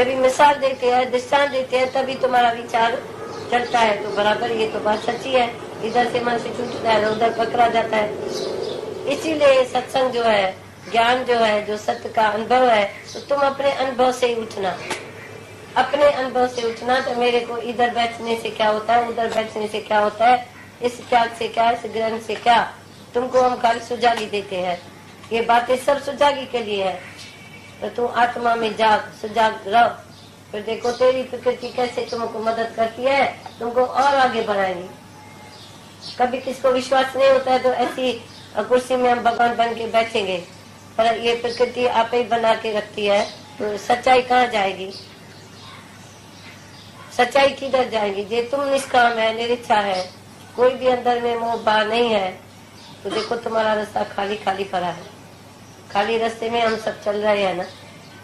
जब ये मिसाल देते हैं, दृष्टांत देते हैं, तभी तुम्हारा विचार चलता है। तो बराबर, ये तो बात सच्ची है। इधर से मन से छूटता है, उधर पकड़ा जाता है। इसीलिए सत्संग जो है, ज्ञान जो है, जो सत्य का अनुभव है तो तुम अपने अनुभव से उठना। अपने अनुभव से उठना तो मेरे को इधर बैठने से क्या होता है, उधर बैठने से क्या होता है, इस त्याग से क्या, इस ग्रहण से क्या, तुमको हम खाली सुजागी देते हैं। ये बातें सब सुजागी के लिए है। तो तू आत्मा में जाग, सजाग रहो। फिर देखो, तेरी प्रकृति कैसे तुमको मदद करती है? तुमको और आगे बढ़ाएगी। कभी किसको विश्वास नहीं होता है तो ऐसी कुर्सी में हम भगवान बन के बैठेंगे। पर ये प्रकृति आप ही बना के रखती है तो सच्चाई कहाँ जाएगी? सच्चाई किधर जाएगी? जे तुम निष्काम है, निरीक्षा है। कोई भी अंदर में मोह भाव नहीं है। तो देखो, तुम्हारा रास्ता खाली खाली पड़ा है। खाली रास्ते में हम सब चल रहे हैं ना?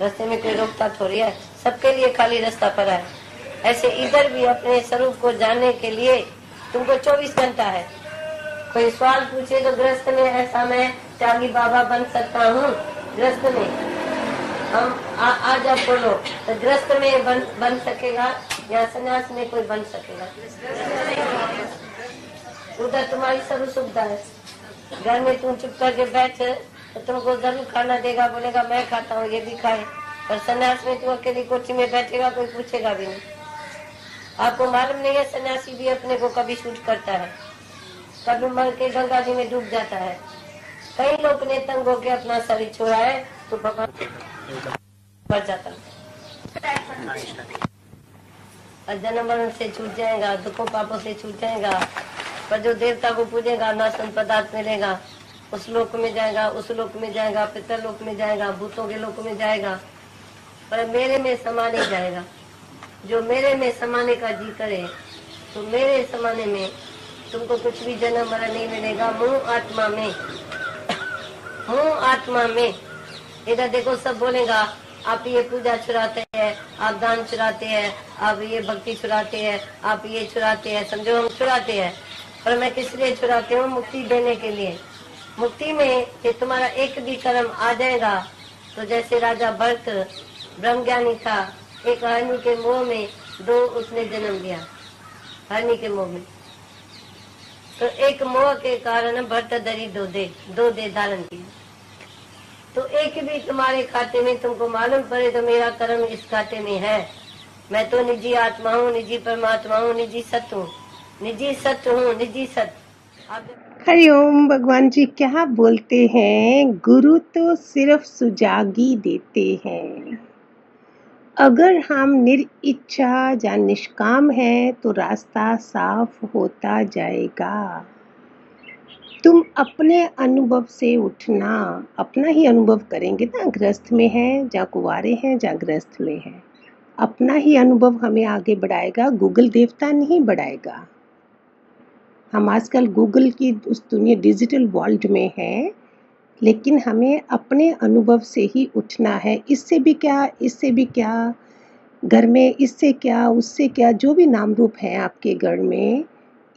रास्ते में कोई रोकता थोड़ी है? सबके लिए खाली रास्ता पड़ा है। ऐसे इधर भी अपने स्वरूप को जानने के लिए तुमको 24 घंटा है। कोई सवाल पूछे तो ग्रस्त में ऐसा मैं त्यागी बाबा बन सकता हूँ ग्रस्त में। हम आ, आज आप बोलो तो ग्रस्त में बन बन सकेगा या संन्यास में कोई बन सकेगा? उधर तुम्हारी सर्व सुविधा है। घर में तुम चुप करके बैठ तो तुमको ज़रूर खाना देगा, बोलेगा, मैं खाता हूँ, ये भी खाए। पर सन्यास में तू अकेली कोठी में बैठेगा, कोई पूछेगा भी नहीं। आपको मालूम नहीं है, सन्यासी भी अपने को कभी शूट करता है। कभी मर के गंगा जी में डूब जाता है। कई लोग ने तंग होके अपना शरीर छोड़ा है तो भगवान बढ़ जाता है। और जन्म मरण से छूट जाएगा, दुखों पापों से छूट जाएगा। पर जो देवता को पूजेगा नाशन पदार्थ मिलेगा। उस लोक में जाएगा, उस लोक में जाएगा, पितर लोक में जाएगा, भूतों के लोक में जाएगा, पर मेरे में समा नहीं जाएगा। जो मेरे में समाने का जी करे तो मेरे समाने में तुमको कुछ भी जन्म मरण नहीं मिलेगा। मुँह आत्मा में, मुँह आत्मा में। इधर देखो, सब बोलेगा, आप ये पूजा छुराते हैं, आप दान चुराते हैं, आप ये भक्ति चुराते हैं, आप ये छुराते हैं, समझो हम छुराते हैं। पर मैं किस लिए छुराती हूँ? मुक्ति देने के लिए। मुक्ति में ये तुम्हारा एक भी कर्म आ जाएगा तो जैसे राजा भरत, ब्रह्मज्ञानी था, एक हरनी के मोह में दो उसने जन्म लिया हरनी के मोह में। तो एक मोह के कारण भरत दरी दो दे दो दे धारण किया तो एक भी तुम्हारे खाते में तुमको मालूम पड़े तो मेरा कर्म इस खाते में है। मैं तो निजी आत्मा हूँ, निजी परमात्मा हूँ, निजी सत्य हूँ, निजी सत्य हूँ, निजी सत्य हरिओम भगवान जी, क्या बोलते हैं? गुरु तो सिर्फ़ सुजागी देते हैं। अगर हम निरिच्छा या निष्काम हैं तो रास्ता साफ़ होता जाएगा। तुम अपने अनुभव से उठना, अपना ही अनुभव करेंगे ना। ग्रस्त में है, या कुंवारे हैं, या ग्रस्त में है। अपना ही अनुभव हमें आगे बढ़ाएगा। गूगल देवता नहीं बढ़ाएगा। हम आजकल गूगल की उस दुनिया डिजिटल वर्ल्ड में हैं, लेकिन हमें अपने अनुभव से ही उठना है। इससे भी क्या, इससे भी क्या, घर में इससे क्या, उससे क्या, जो भी नाम रूप है आपके घर में,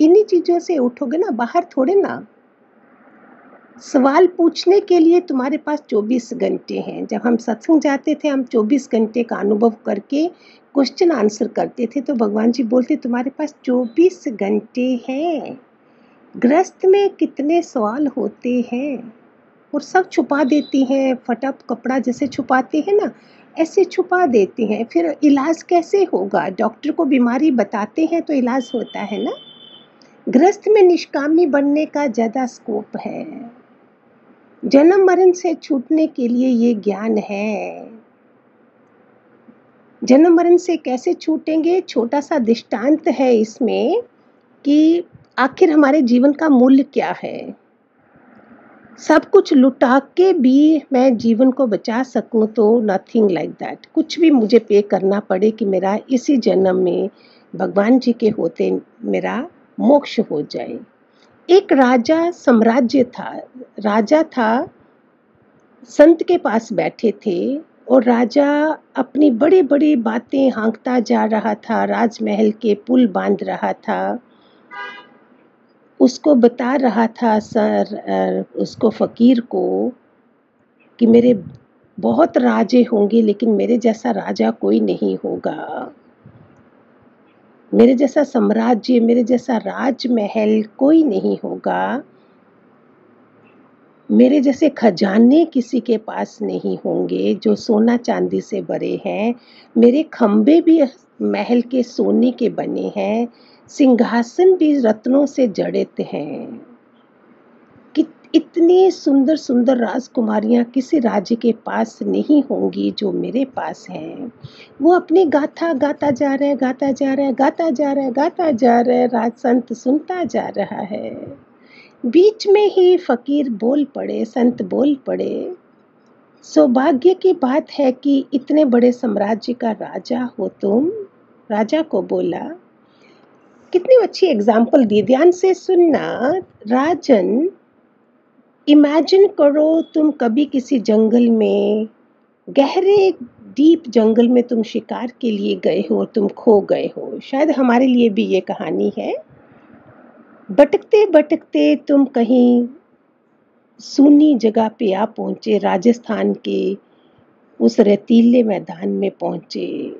इन्हीं चीज़ों से उठोगे ना, बाहर थोड़े ना। सवाल पूछने के लिए तुम्हारे पास 24 घंटे हैं। जब हम सत्संग जाते थे, हम 24 घंटे का अनुभव करके क्वेश्चन आंसर करते थे तो भगवान जी बोलते, तुम्हारे पास 24 घंटे हैं। ग्रस्त में कितने सवाल होते हैं और सब छुपा देती हैं फटअप कपड़ा जैसे छुपाते हैं ना, ऐसे छुपा देती हैं। फिर इलाज कैसे होगा? डॉक्टर को बीमारी बताते हैं तो इलाज होता है ना? ग्रस्त में निष्कामी बनने का ज़्यादा स्कोप है। जन्म मरण से छूटने के लिए ये ज्ञान है। जन्म मरण से कैसे छूटेंगे? छोटा सा दृष्टांत है इसमें कि आखिर हमारे जीवन का मूल्य क्या है? सब कुछ लुटा के भी मैं जीवन को बचा सकूँ तो नथिंग लाइक दैट कुछ भी मुझे पे करना पड़े कि मेरा इसी जन्म में भगवान जी के होते मेरा मोक्ष हो जाए। एक राजा साम्राज्य था। राजा था, संत के पास बैठे थे और राजा अपनी बड़ी बड़ी बातें हाँकता जा रहा था। राजमहल के पुल बाँध रहा था। उसको बता रहा था सर उसको फ़कीर को कि मेरे बहुत राजे होंगे, लेकिन मेरे जैसा राजा कोई नहीं होगा। मेरे जैसा साम्राज्य, मेरे जैसा राजमहल कोई नहीं होगा। मेरे जैसे खजाने किसी के पास नहीं होंगे, जो सोना चांदी से भरे हैं। मेरे खंभे भी महल के सोने के बने हैं। सिंहासन भी रत्नों से जड़ित हैं। इतनी सुंदर सुंदर राजकुमारियाँ किसी राज्य के पास नहीं होंगी जो मेरे पास हैं। वो अपनी गाथा गाता जा रहा है, गाता जा रहा है, गाता जा रहा है, गाता जा रहा है राज संत सुनता जा रहा है। बीच में ही फकीर बोल पड़े, संत बोल पड़े। सौभाग्य की बात है कि इतने बड़े साम्राज्य का राजा हो तुम। राजा को बोला कितनी अच्छी एग्ज़ाम्पल दी। ध्यान से सुनना, राजन इमेजिन करो तुम कभी किसी जंगल में, गहरे डीप जंगल में तुम शिकार के लिए गए हो, तुम खो गए हो। शायद हमारे लिए भी ये कहानी है। भटकते भटकते तुम कहीं सूनी जगह पे आ पहुँचे, राजस्थान के उस रेतीले मैदान में पहुँचे।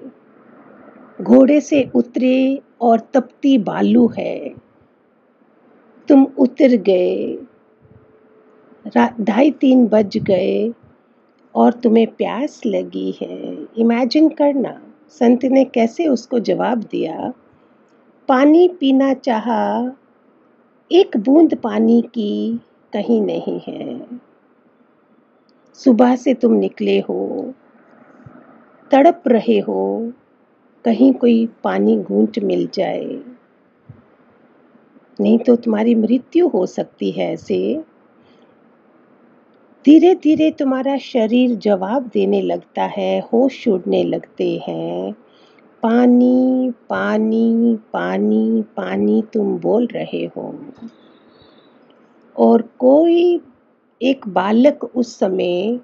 घोड़े से उतरे और तपती बालू है। तुम उतर गए। ढाई तीन बज गए और तुम्हें प्यास लगी है। इमेजिन करना। संत ने कैसे उसको जवाब दिया? पानी पीना चाहा। एक बूंद पानी की कहीं नहीं है। सुबह से तुम निकले हो। तड़प रहे हो। कहीं कोई पानी घूंट मिल जाए। नहीं तो तुम्हारी मृत्यु हो सकती है ऐसे। धीरे धीरे तुम्हारा शरीर जवाब देने लगता है, होश उड़ने लगते हैं। पानी पानी पानी पानी तुम बोल रहे हो। और कोई एक बालक उस समय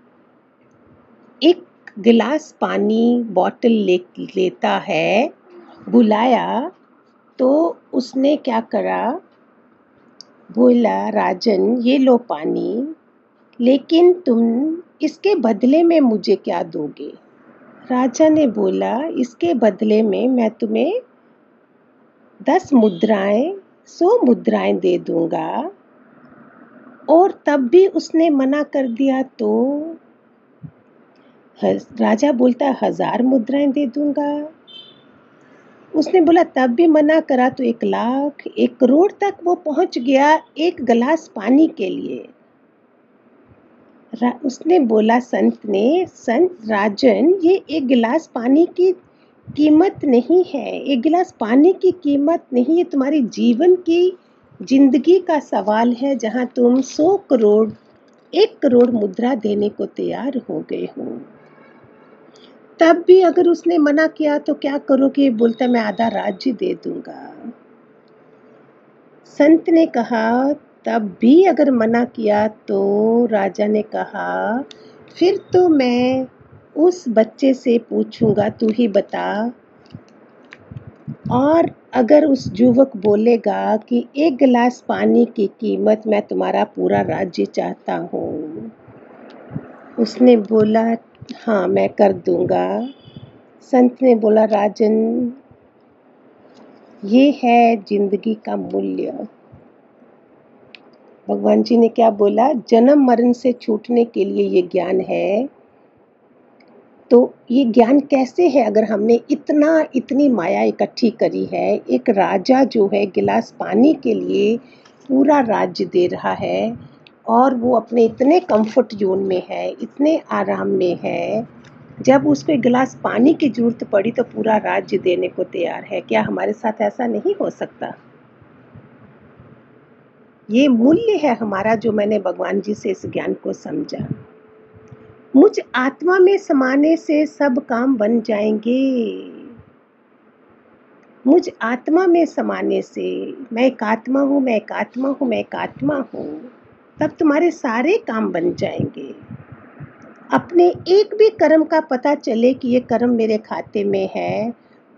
एक गिलास पानी बॉटल ले, लेता है, बुलाया तो उसने क्या करा? बोला, राजन, ये लो पानी, लेकिन तुम इसके बदले में मुझे क्या दोगे? राजा ने बोला, इसके बदले में मैं तुम्हें दस मुद्राएँ, सौ मुद्राएँ दे दूँगा। और तब भी उसने मना कर दिया तो राजा बोलता, हज़ार मुद्राएँ दे दूँगा। उसने बोला, तब भी मना करा तो एक लाख, एक करोड़ तक वो पहुँच गया एक गिलास पानी के लिए। उसने बोला, संत ने, संत राजन, ये एक गिलास पानी की कीमत नहीं है। एक गिलास पानी की कीमत नहीं है तुम्हारी जीवन की ज़िंदगी का सवाल है, जहाँ तुम सौ करोड़, एक करोड़ मुद्रा देने को तैयार हो गए हो। तब भी अगर उसने मना किया तो क्या करोगे? बोलता मैं आधा राज्य दे दूँगा। संत ने कहा, तब भी अगर मना किया तो राजा ने कहा, फिर तो मैं उस बच्चे से पूछूँगा, तू ही बता। और अगर उस युवक बोलेगा कि, एक गिलास पानी की कीमत मैं तुम्हारा पूरा राज्य चाहता हूँ। उसने बोला हाँ मैं कर दूँगा। संत ने बोला, राजन, ये है ज़िंदगी का मूल्य। भगवान जी ने क्या बोला, जन्म मरण से छूटने के लिए ये ज्ञान है। तो ये ज्ञान कैसे है अगर हमने इतना, इतनी माया इकट्ठी करी है? एक राजा जो है, गिलास पानी के लिए पूरा राज्य दे रहा है। और वो अपने इतने कंफर्ट जोन में है, इतने आराम में है। जब उसको एक गिलास पानी की ज़रूरत पड़ी तो पूरा राज्य देने को तैयार है। क्या हमारे साथ ऐसा नहीं हो सकता? ये मूल्य है हमारा जो मैंने भगवान जी से इस ज्ञान को समझा। मुझ आत्मा में समाने से सब काम बन जाएँगे। मुझ आत्मा में समाने से मैं एक आत्मा हूँ, मैं एक आत्मा हूँ, मैं एक आत्मा हूँ। तब तुम्हारे सारे काम बन जाएँगे। अपने एक भी कर्म का पता चले कि ये कर्म मेरे खाते में है,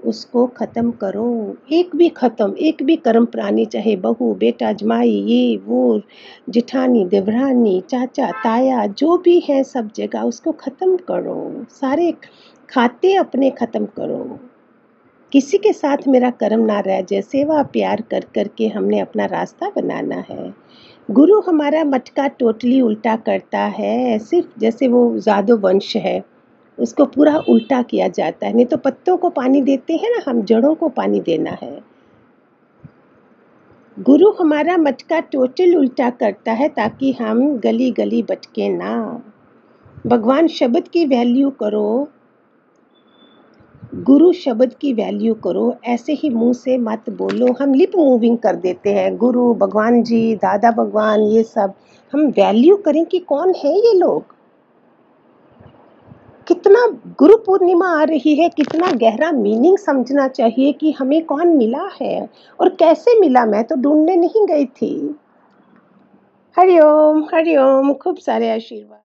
उसको ख़त्म करो। एक भी ख़त्म, एक भी कर्म प्राणी, चाहे बहू, बेटा, जमाई, ये, वो, जिठानी, देवरानी, चाचा, ताया, जो भी है सब जगह, उसको ख़त्म करो। सारे खाते अपने ख़त्म करो। किसी के साथ मेरा कर्म ना रह जाए, सेवा, प्यार कर कर के हमने अपना रास्ता बनाना है। गुरु हमारा मटका टोटली उल्टा करता है, सिर्फ़ जैसे वो जादो वंश है, उसको पूरा उल्टा किया जाता है। नहीं तो पत्तों को पानी देते हैं ना हम, जड़ों को पानी देना है। गुरु हमारा मटका टोटल उल्टा करता है ताकि हम गली गली बटके ना। भगवान शब्द की वैल्यू करो गुरु शब्द की वैल्यू करो, ऐसे ही मुँह से मत बोलो। हम लिप मूविंग कर देते हैं, गुरु, भगवान जी, दादा भगवान, ये सब। हम वैल्यू करें कि कौन है ये लोग? कितना गुरु पूर्णिमा आ रही है, कितना गहरा मीनिंग समझना चाहिए कि हमें कौन मिला है और कैसे मिला? मैं तो ढूँढने नहीं गई थी। हरिओम हरिओम, खूब सारे आशीर्वाद।